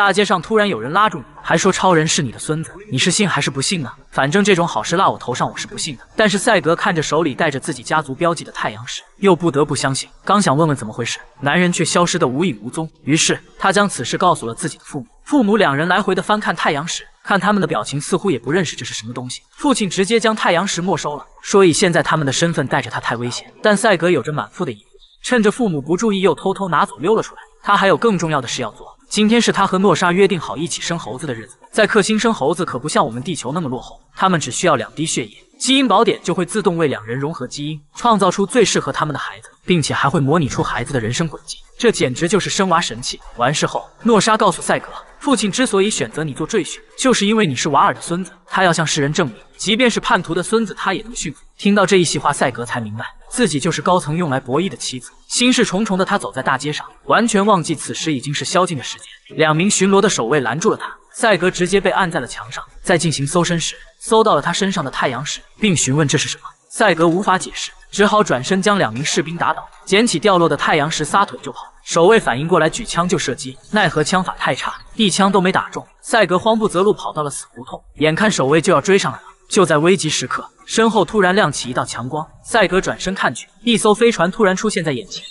大街上突然有人拉住你，还说超人是你的孙子，你是信还是不信呢？反正这种好事落我头上，我是不信的。但是赛格看着手里带着自己家族标记的太阳石，又不得不相信。刚想问问怎么回事，男人却消失得无影无踪。于是他将此事告诉了自己的父母。父母两人来回的翻看太阳石，看他们的表情，似乎也不认识这是什么东西。父亲直接将太阳石没收了，说以现在他们的身份带着他太危险。但赛格有着满腹的疑惑，趁着父母不注意，又偷偷拿走溜了出来。他还有更重要的事要做。今天是他和诺莎约定好一起生猴子的日子。在克星生猴子可不像我们地球那么落后，他们只需要两滴血液，基因宝典就会自动为两人融合基因，创造出最适合他们的孩子，并且还会模拟出孩子的人生轨迹。这简直就是生娃神器。完事后，诺莎告诉赛格，父亲之所以选择你做赘婿，就是因为你是瓦尔的孙子，他要向世人证明，即便是叛徒的孙子，他也能驯服。听到这一席话，赛格才明白。自己就是高层用来博弈的棋子，心事重重的他走在大街上，完全忘记此时已经是宵禁的时间。两名巡逻的守卫拦住了他，赛格直接被按在了墙上。在进行搜身时，搜到了他身上的太阳石，并询问这是什么。赛格无法解释，只好转身将两名士兵打倒，捡起掉落的太阳石，撒腿就跑。守卫反应过来，举枪就射击，奈何枪法太差，一枪都没打中。赛格慌不择路，跑到了死胡同，眼看守卫就要追上来了。就在危急时刻，身后突然亮起一道强光，赛格转身看去，一艘飞船突然出现在眼前。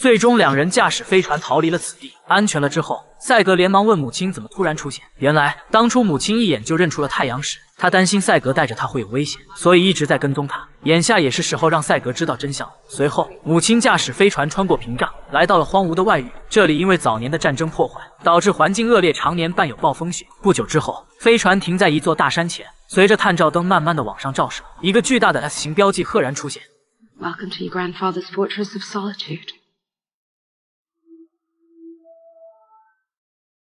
最终，两人驾驶飞船逃离了此地，安全了之后，赛格连忙问母亲怎么突然出现。原来，当初母亲一眼就认出了太阳时，她担心赛格带着他会有危险，所以一直在跟踪他。眼下也是时候让赛格知道真相。随后，母亲驾驶飞船穿过屏障，来到了荒芜的外域。这里因为早年的战争破坏，导致环境恶劣，常年伴有暴风雪。不久之后，飞船停在一座大山前，随着探照灯慢慢的往上照射，一个巨大的 S 型标记赫然出现。Welcome to your grandfather's fortress of solitude.